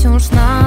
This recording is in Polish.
wciąż na